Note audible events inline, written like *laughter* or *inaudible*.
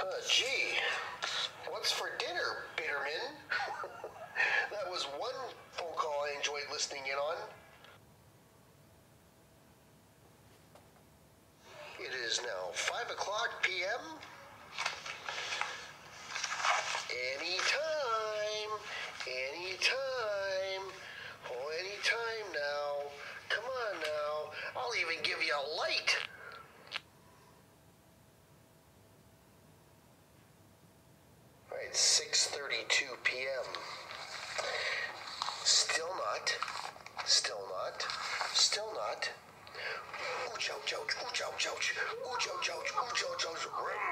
Uh, gee, what's for dinner, Bitterman? *laughs* that was one phone call I enjoyed listening in on. It is now 5 o'clock p.m. Anytime, anytime, oh, anytime now. Come on now, I'll even give you a light. Right, 6:32 p.m. Still not. Still not. Still not. Ooch, ouch, ouch, ouch, ouch, ouch, ouch, ooch, ouch, ouch, rum, rum,